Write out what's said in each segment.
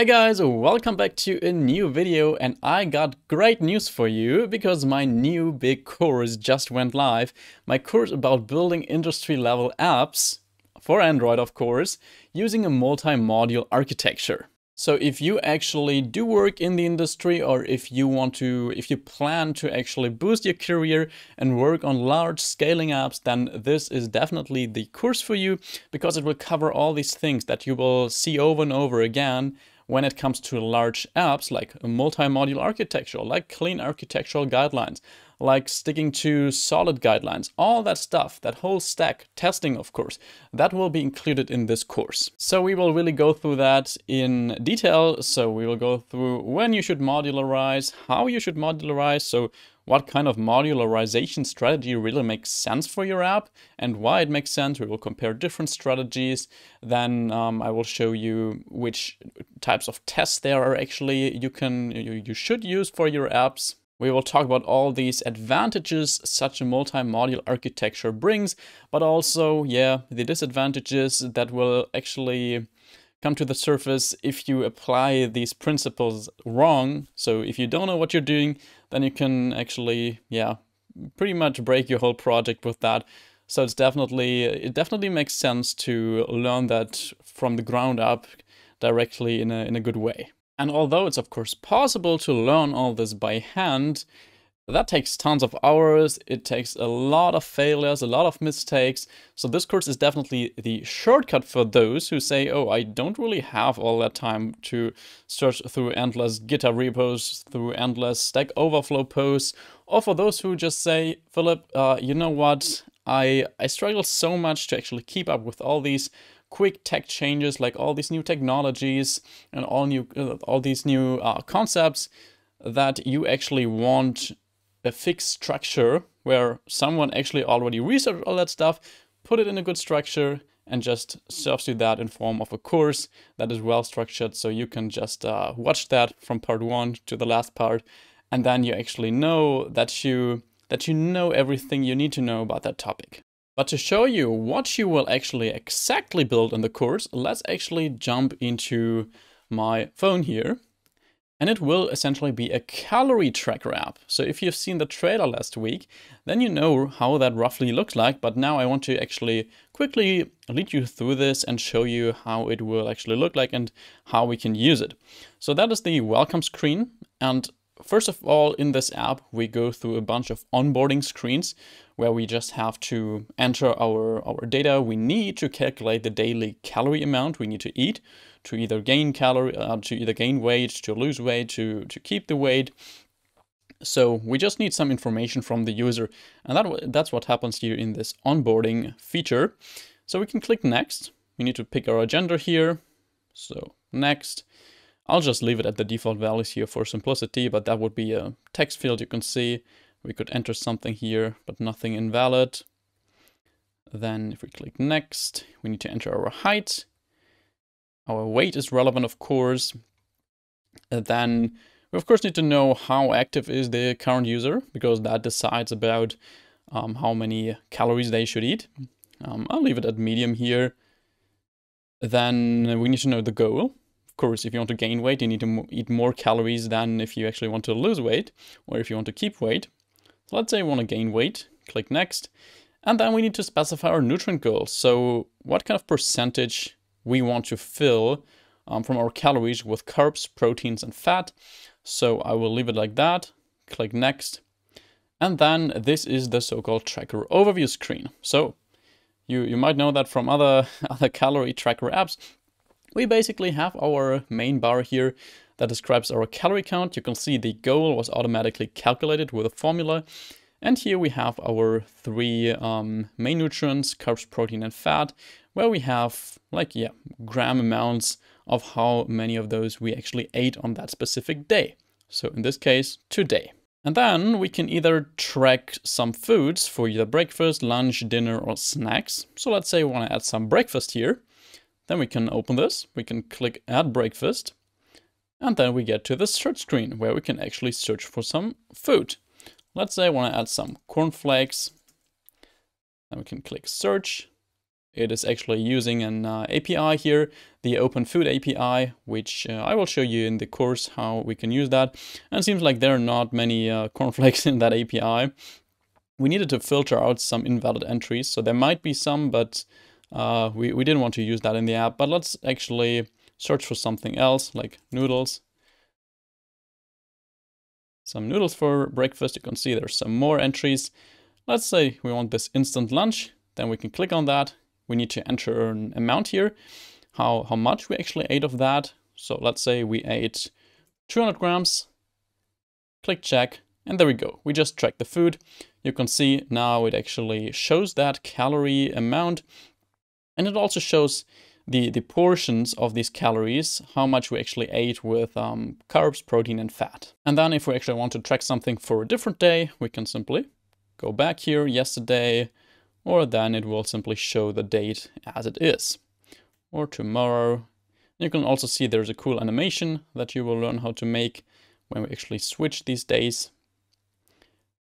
Hey guys, welcome back to a new video and I got great news for you because my new big course just went live. My course about building industry level apps, for Android of course, using a multi-module architecture. So if you actually do work in the industry or if you want to, if you plan to actually boost your career and work on large scaling apps, then this is definitely the course for you because it will cover all these things that you will see over and over again when it comes to large apps like multi-module architecture, like clean architectural guidelines, like sticking to solid guidelines, all that stuff, that whole stack, testing of course, that will be included in this course. So we will really go through that in detail. So we will go through when you should modularize, how you should modularize, so what kind of modularization strategy really makes sense for your app and why it makes sense. We will compare different strategies. Then um, I will show you which types of tests there are actually you can you, you should use for your apps. We will talk about all these advantages such a multi-module architecture brings, but also, yeah, the disadvantages that will actually come to the surface if you apply these principles wrong. So if you don't know what you're doing, then you can actually, yeah, pretty much break your whole project with that. So it's definitely, it definitely makes sense to learn that from the ground up directly in a, in a good way. And although it's of course possible to learn all this by hand, that takes tons of hours, it takes a lot of failures, a lot of mistakes. So this course is definitely the shortcut for those who say, oh, I don't really have all that time to search through endless GitHub repos, through endless Stack Overflow posts, or for those who just say, Philipp, uh, you know what, I, I struggle so much to actually keep up with all these quick tech changes, like all these new technologies and all new, uh, all these new uh, concepts that you actually want a fixed structure where someone actually already researched all that stuff, put it in a good structure, and just serves you that in form of a course that is well structured so you can just uh, watch that from part one to the last part and then you actually know that you that you know everything you need to know about that topic. But to show you what you will actually exactly build in the course, let's actually jump into my phone here and it will essentially be a calorie tracker app. So if you've seen the trailer last week, then you know how that roughly looks like. But now I want to actually quickly lead you through this and show you how it will actually look like and how we can use it. So that is the welcome screen. And first of all, in this app, we go through a bunch of onboarding screens where we just have to enter our, our data we need to calculate the daily calorie amount we need to eat to either gain calorie, uh, to either gain weight, to lose weight, to, to keep the weight. So we just need some information from the user. And that, that's what happens here in this onboarding feature. So we can click next. We need to pick our agenda here. So next. I'll just leave it at the default values here for simplicity, but that would be a text field you can see. We could enter something here, but nothing invalid. Then if we click next, we need to enter our height. Our weight is relevant, of course. And then we of course need to know how active is the current user because that decides about um, how many calories they should eat. Um, I'll leave it at medium here. Then we need to know the goal. Of course, if you want to gain weight, you need to eat more calories than if you actually want to lose weight or if you want to keep weight. So let's say we want to gain weight, click next. And then we need to specify our nutrient goals. So what kind of percentage we want to fill um, from our calories with carbs, proteins, and fat. So I will leave it like that, click next. And then this is the so-called tracker overview screen. So you, you might know that from other, other calorie tracker apps. We basically have our main bar here that describes our calorie count. You can see the goal was automatically calculated with a formula. And here we have our three um, main nutrients, carbs, protein, and fat, where we have like, yeah, gram amounts of how many of those we actually ate on that specific day. So in this case, today. And then we can either track some foods for either breakfast, lunch, dinner, or snacks. So let's say we want to add some breakfast here. Then we can open this, we can click add breakfast, and then we get to the search screen where we can actually search for some food. Let's say I want to add some cornflakes. Then we can click search, it is actually using an uh, API here, the Open Food API, which uh, I will show you in the course how we can use that. And it seems like there are not many uh, cornflakes in that API. We needed to filter out some invalid entries, so there might be some, but uh, we, we didn't want to use that in the app. But let's actually search for something else, like noodles. Some noodles for breakfast. You can see there's some more entries. Let's say we want this instant lunch. Then we can click on that we need to enter an amount here, how, how much we actually ate of that. So let's say we ate 200 grams, click check, and there we go. We just tracked the food. You can see now it actually shows that calorie amount, and it also shows the, the portions of these calories, how much we actually ate with um, carbs, protein, and fat. And then if we actually want to track something for a different day, we can simply go back here, yesterday, or then it will simply show the date as it is. Or tomorrow. You can also see there's a cool animation that you will learn how to make when we actually switch these days.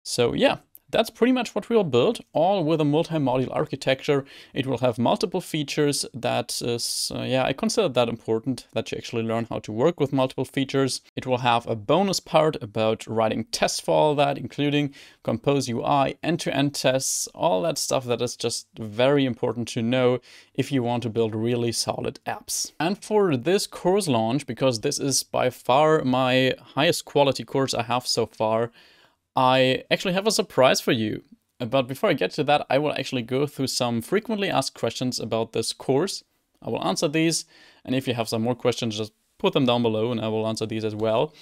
So yeah, that's pretty much what we'll build, all with a multi-module architecture. It will have multiple features that is, uh, yeah, I consider that important, that you actually learn how to work with multiple features. It will have a bonus part about writing tests for all that, including Compose UI, end-to-end -end tests, all that stuff that is just very important to know if you want to build really solid apps. And for this course launch, because this is by far my highest quality course I have so far, I actually have a surprise for you. But before I get to that, I will actually go through some frequently asked questions about this course. I will answer these, and if you have some more questions, just put them down below and I will answer these as well.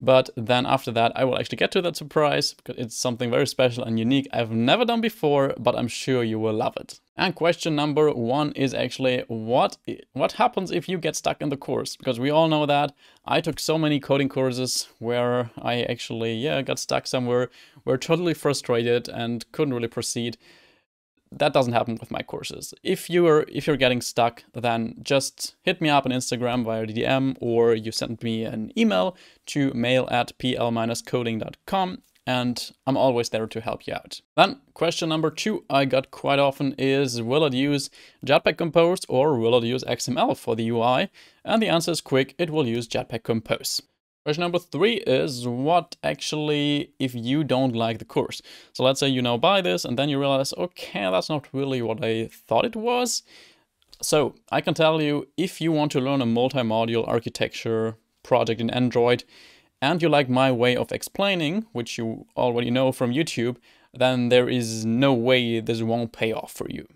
But then after that, I will actually get to that surprise because it's something very special and unique I've never done before, but I'm sure you will love it. And question number one is actually what what happens if you get stuck in the course? Because we all know that I took so many coding courses where I actually yeah got stuck somewhere, were totally frustrated and couldn't really proceed that doesn't happen with my courses. If you're if you're getting stuck, then just hit me up on Instagram via DM or you send me an email to mail at pl-coding.com and I'm always there to help you out. Then question number two I got quite often is will it use Jetpack Compose or will it use XML for the UI? And the answer is quick, it will use Jetpack Compose. Question number three is what actually if you don't like the course. So let's say you now buy this and then you realize, okay, that's not really what I thought it was. So I can tell you if you want to learn a multi-module architecture project in Android and you like my way of explaining, which you already know from YouTube, then there is no way this won't pay off for you.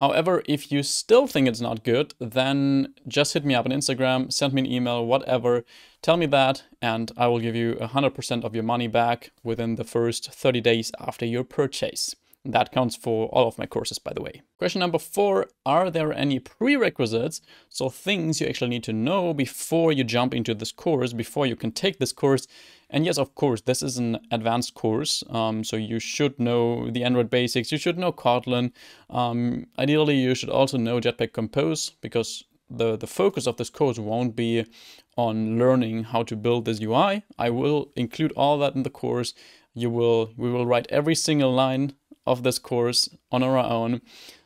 However, if you still think it's not good, then just hit me up on Instagram, send me an email, whatever, tell me that, and I will give you 100% of your money back within the first 30 days after your purchase. That counts for all of my courses, by the way. Question number four, are there any prerequisites? So things you actually need to know before you jump into this course, before you can take this course and yes, of course, this is an advanced course, um, so you should know the Android basics, you should know Kotlin. Um, ideally, you should also know Jetpack Compose because the, the focus of this course won't be on learning how to build this UI. I will include all that in the course. You will we will write every single line of this course on our own.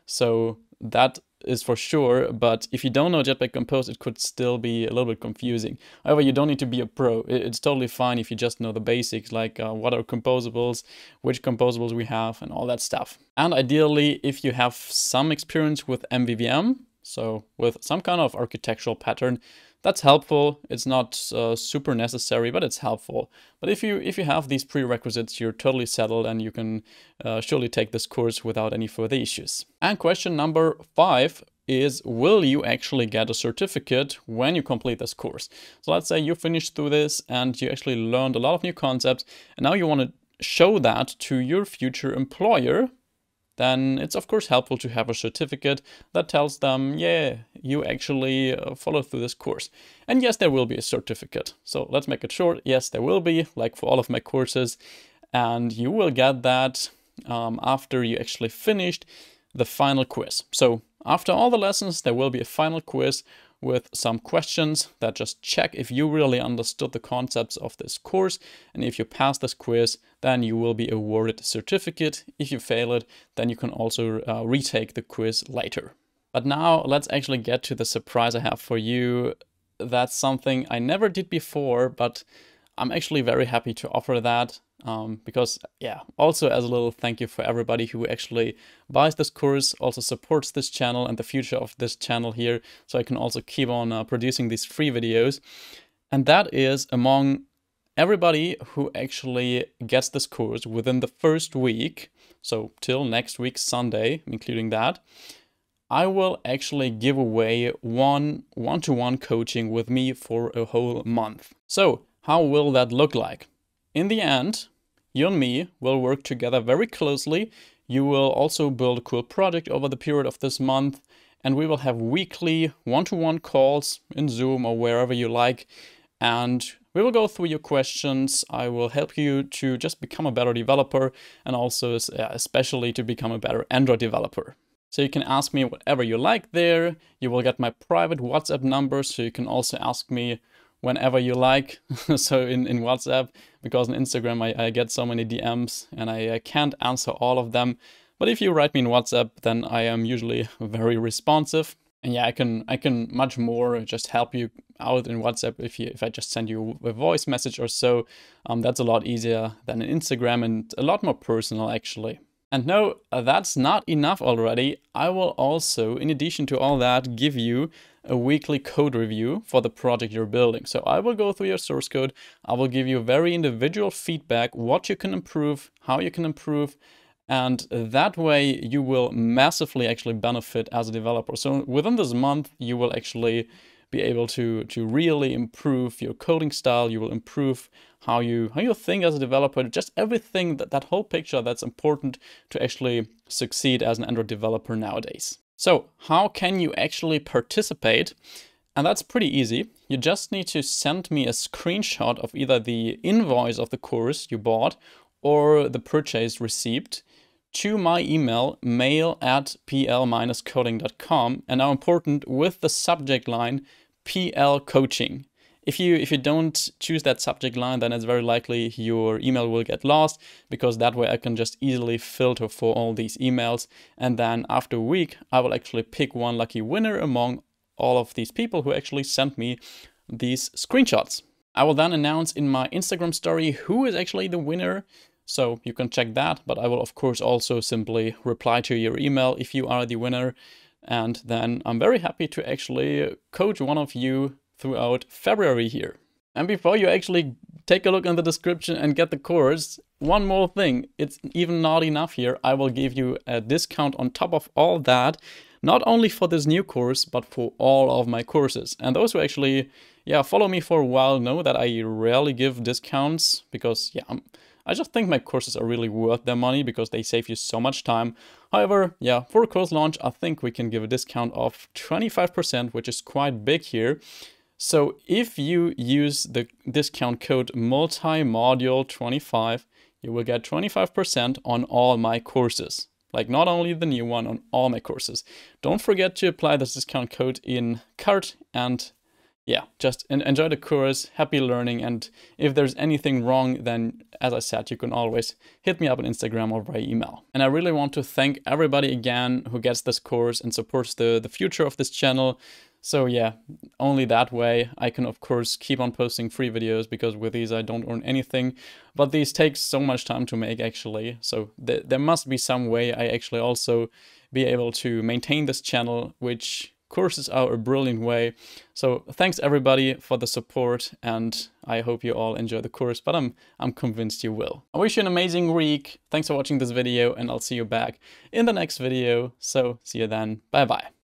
So that is for sure, but if you don't know Jetpack Compose, it could still be a little bit confusing. However, you don't need to be a pro. It's totally fine if you just know the basics, like uh, what are composables, which composables we have, and all that stuff. And ideally, if you have some experience with MVVM, so with some kind of architectural pattern, that's helpful. It's not uh, super necessary, but it's helpful. But if you if you have these prerequisites, you're totally settled and you can uh, surely take this course without any further issues. And question number five is will you actually get a certificate when you complete this course? So let's say you finished through this and you actually learned a lot of new concepts and now you want to show that to your future employer then it's of course helpful to have a certificate that tells them, yeah, you actually uh, followed through this course. And yes, there will be a certificate. So let's make it short. Yes, there will be, like for all of my courses. And you will get that um, after you actually finished the final quiz. So after all the lessons, there will be a final quiz with some questions that just check if you really understood the concepts of this course. And if you pass this quiz, then you will be awarded a certificate. If you fail it, then you can also uh, retake the quiz later. But now let's actually get to the surprise I have for you. That's something I never did before, but I'm actually very happy to offer that um, because, yeah, also as a little thank you for everybody who actually buys this course, also supports this channel and the future of this channel here, so I can also keep on uh, producing these free videos. And that is among everybody who actually gets this course within the first week, so till next week, Sunday, including that, I will actually give away one one-to-one -one coaching with me for a whole month. So how will that look like? In the end, you and me will work together very closely. You will also build a cool project over the period of this month, and we will have weekly one-to-one -one calls in Zoom or wherever you like. And we will go through your questions. I will help you to just become a better developer and also especially to become a better Android developer. So you can ask me whatever you like there. You will get my private WhatsApp number, so you can also ask me whenever you like. so in, in WhatsApp, because on Instagram I, I get so many DMs and I, I can't answer all of them. But if you write me in WhatsApp, then I am usually very responsive. And yeah, I can I can much more just help you out in WhatsApp if you if I just send you a voice message or so. Um, that's a lot easier than in Instagram and a lot more personal actually. And no, uh, that's not enough already. I will also, in addition to all that, give you a weekly code review for the project you're building. So I will go through your source code. I will give you very individual feedback, what you can improve, how you can improve, and that way you will massively actually benefit as a developer. So within this month, you will actually be able to to really improve your coding style you will improve how you how you think as a developer just everything that that whole picture that's important to actually succeed as an android developer nowadays so how can you actually participate? And that's pretty easy. You just need to send me a screenshot of either the invoice of the course you bought or the purchase receipt to my email mail at pl-coding.com and now important with the subject line PL coaching. If you if you don't choose that subject line, then it's very likely your email will get lost because that way I can just easily filter for all these emails. And then after a week, I will actually pick one lucky winner among all of these people who actually sent me these screenshots. I will then announce in my Instagram story who is actually the winner. So you can check that, but I will of course also simply reply to your email if you are the winner. And then I'm very happy to actually coach one of you throughout February here. And before you actually take a look in the description and get the course, one more thing, it's even not enough here. I will give you a discount on top of all that, not only for this new course, but for all of my courses. And those who actually, yeah, follow me for a while know that I rarely give discounts because, yeah, I'm, I just think my courses are really worth their money because they save you so much time. However, yeah, for a course launch, I think we can give a discount of 25%, which is quite big here. So if you use the discount code multimodule25, you will get 25% on all my courses. Like not only the new one, on all my courses. Don't forget to apply this discount code in cart and yeah, just enjoy the course, happy learning, and if there's anything wrong, then as I said, you can always hit me up on Instagram or by email. And I really want to thank everybody again who gets this course and supports the, the future of this channel. So yeah, only that way I can of course keep on posting free videos because with these I don't earn anything. But these take so much time to make actually. So th there must be some way I actually also be able to maintain this channel, which courses are a brilliant way. So thanks everybody for the support and I hope you all enjoy the course, but I'm, I'm convinced you will. I wish you an amazing week. Thanks for watching this video and I'll see you back in the next video. So see you then. Bye bye.